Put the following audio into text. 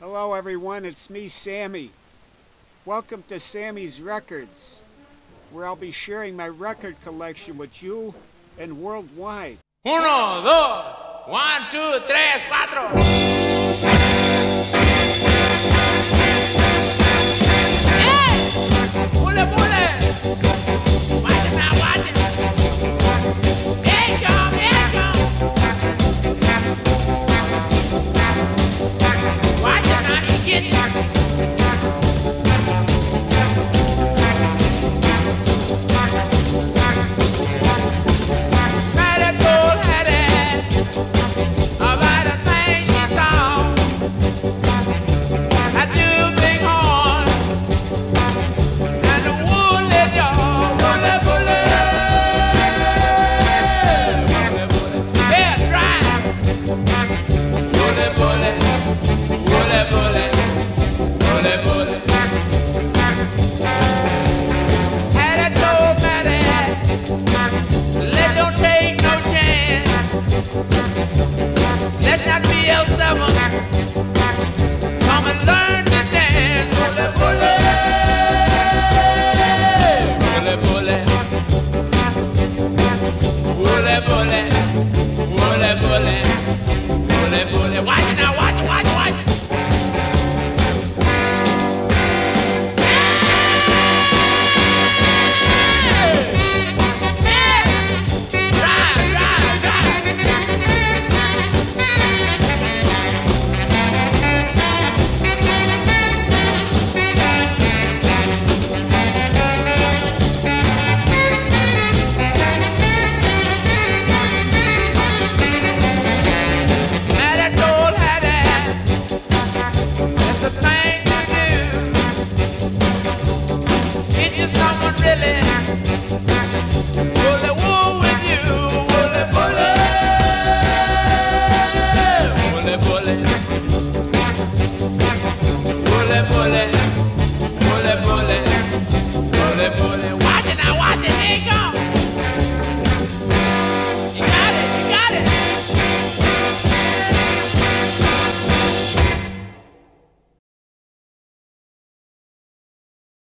Hello, everyone. It's me, Sammy. Welcome to Sammy's Records, where I'll be sharing my record collection with you and worldwide. Uno, dos, one, two, tres, cuatro. bully, bully. Watch it now, watch it, watch it. I could really.